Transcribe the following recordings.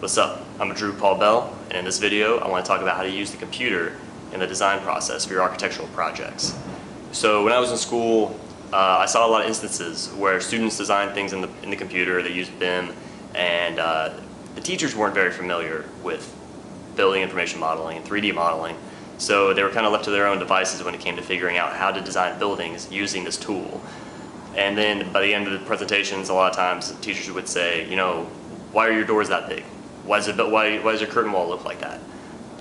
What's up? I'm Drew Paul Bell, and in this video, I want to talk about how to use the computer in the design process for your architectural projects. So when I was in school, uh, I saw a lot of instances where students designed things in the, in the computer, they used BIM, and uh, the teachers weren't very familiar with building information modeling and 3D modeling, so they were kind of left to their own devices when it came to figuring out how to design buildings using this tool. And then by the end of the presentations, a lot of times teachers would say, you know, why are your doors that big? Why, is it, why, why does your curtain wall look like that?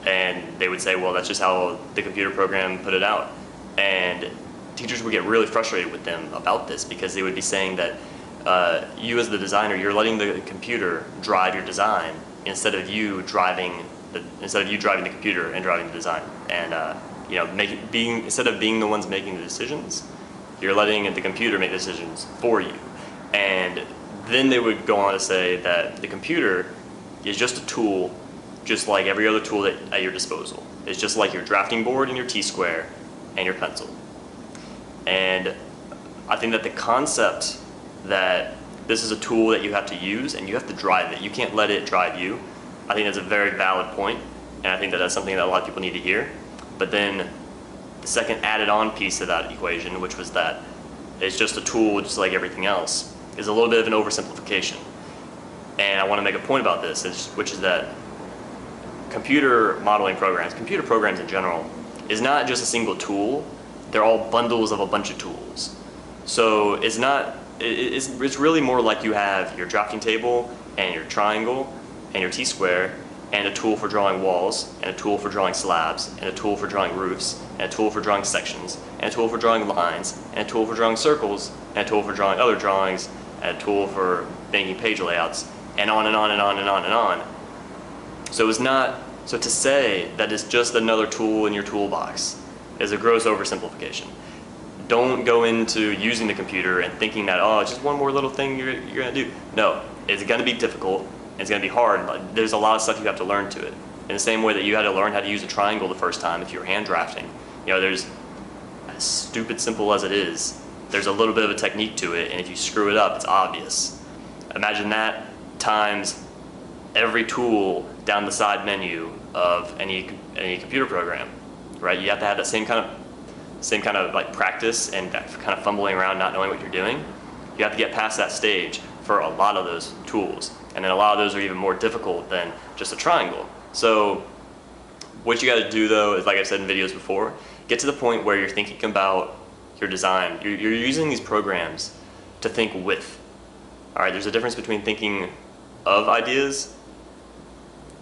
And they would say, well, that's just how the computer program put it out. And teachers would get really frustrated with them about this because they would be saying that uh, you as the designer, you're letting the computer drive your design instead of you driving the, instead of you driving the computer and driving the design. And uh, you know, being, instead of being the ones making the decisions, you're letting the computer make decisions for you. And then they would go on to say that the computer is just a tool, just like every other tool that, at your disposal. It's just like your drafting board and your T-square and your pencil. And I think that the concept that this is a tool that you have to use and you have to drive it. You can't let it drive you. I think that's a very valid point, and I think that that's something that a lot of people need to hear. But then the second added on piece of that equation, which was that it's just a tool just like everything else, is a little bit of an oversimplification. And I want to make a point about this, which is that computer modeling programs, computer programs in general, is not just a single tool. They're all bundles of a bunch of tools. So it's not, it's, it's really more like you have your drafting table and your triangle and your T-square and a tool for drawing walls, and a tool for drawing slabs, and a tool for drawing roofs, and a tool for drawing sections, and a tool for drawing lines, and a tool for drawing circles, and a tool for drawing other drawings, and a tool for making page layouts, and on and on and on and on and on. So it's not, so to say that it's just another tool in your toolbox is a gross oversimplification. Don't go into using the computer and thinking that, oh, it's just one more little thing you're, you're gonna do. No, it's gonna be difficult, it's going to be hard. But there's a lot of stuff you have to learn to it. In the same way that you had to learn how to use a triangle the first time if you were hand drafting. You know, there's as stupid simple as it is, there's a little bit of a technique to it, and if you screw it up, it's obvious. Imagine that times every tool down the side menu of any any computer program, right? You have to have that same kind of same kind of like practice and kind of fumbling around, not knowing what you're doing. You have to get past that stage for a lot of those tools. And then a lot of those are even more difficult than just a triangle. So what you got to do though is, like I've said in videos before, get to the point where you're thinking about your design. You're, you're using these programs to think with. All right, there's a difference between thinking of ideas,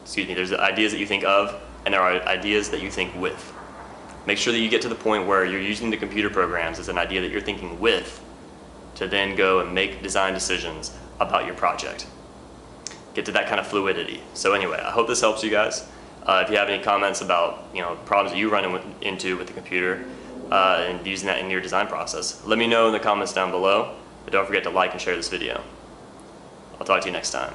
excuse me, there's ideas that you think of, and there are ideas that you think with. Make sure that you get to the point where you're using the computer programs as an idea that you're thinking with to then go and make design decisions about your project get to that kind of fluidity. So anyway, I hope this helps you guys. Uh, if you have any comments about you know problems that you run in into with the computer uh, and using that in your design process, let me know in the comments down below. But don't forget to like and share this video. I'll talk to you next time.